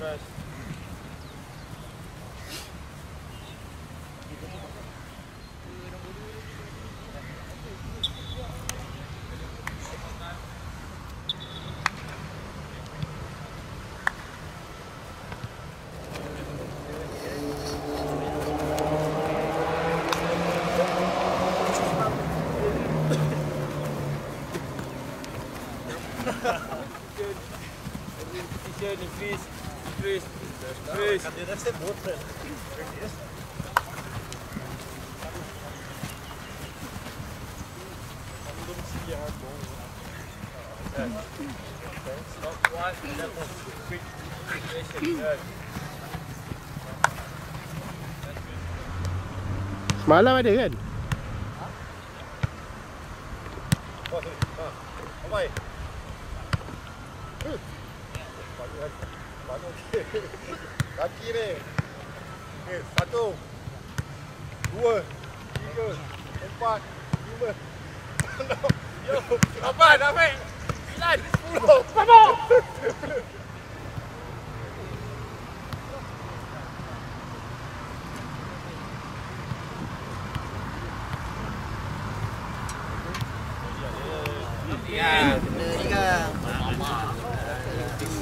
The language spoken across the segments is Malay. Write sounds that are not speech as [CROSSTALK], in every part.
first. Good. Is there any? Grüß dich. Grüß. Kann dir das denn Wurzeln? Smaller weiter hin. Oh, oh, oh, oh, oh, oh, oh, oh, Awai. Kaki ni. Okey, satu. Dua. Tiga. Empat. Lima. Enam. [LAUGHS] Yo. Lapan. Ambil. Sembilan. Sepuluh. Papa.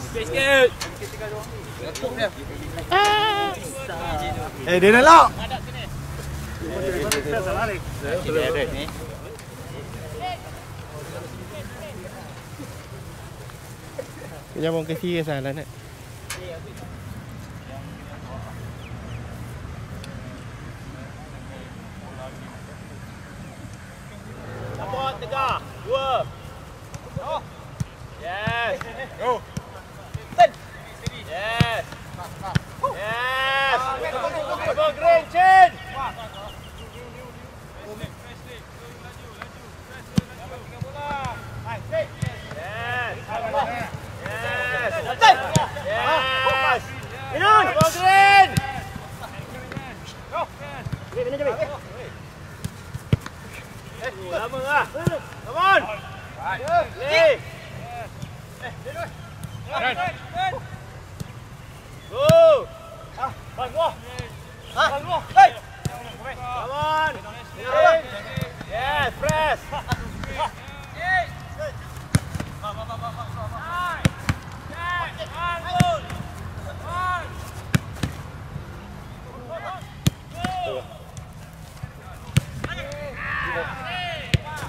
Sikit-sikit. Eh, dia nak lock. Jangan orang kasi ke salah nak.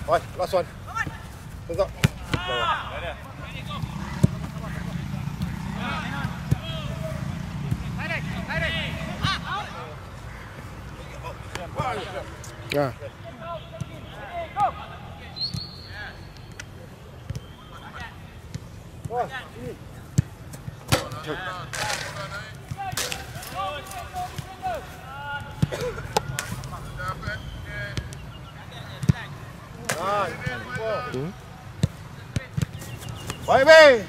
Rồi, lo xuân. Được rồi. Rồi. Yeah. Go. Go. Why, babe?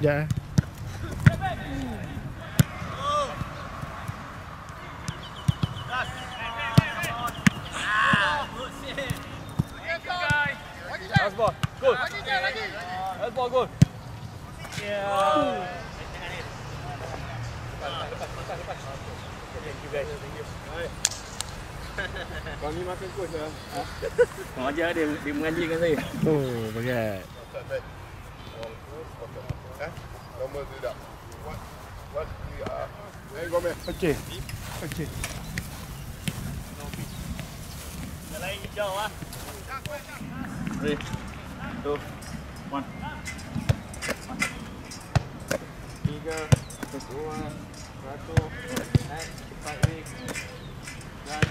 Yeah. Good. Last ball, good. Yeah. Thank you guys. Kau ni makan coach lah. Kau ajar dia, dia mengaji dengan saya. Oh, bagat. Normal tidak. What? What we are. Eh, kau meh. Okey. Okey. Dah lain hijau ah. Three, two, one. Tiga, dua, satu, naik, cepat week. Dan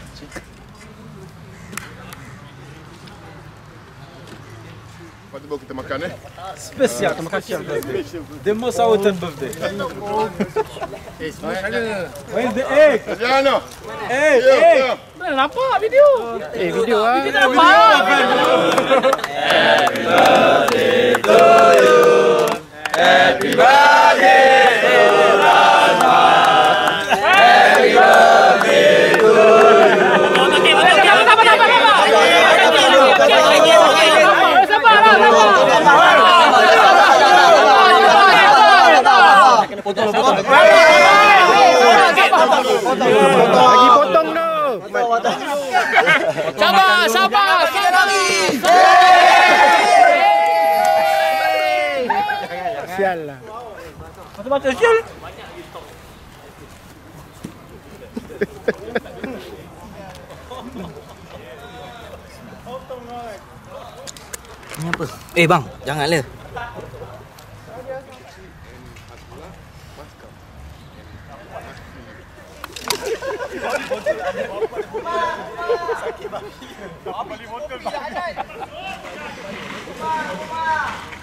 Lepas tu baru kita makan eh. Spesial, terima kasih. The most awesome birthday. When the egg, Jangan no. egg, egg. Mana nampak video? Eh, video ah. Kita nampak. Happy potong potong. potong? Potong potong potong potong potong potong potong potong potong potong potong apa? Eh bang, janganlah. Sakit babi. Apa limau tu? Umar, Umar.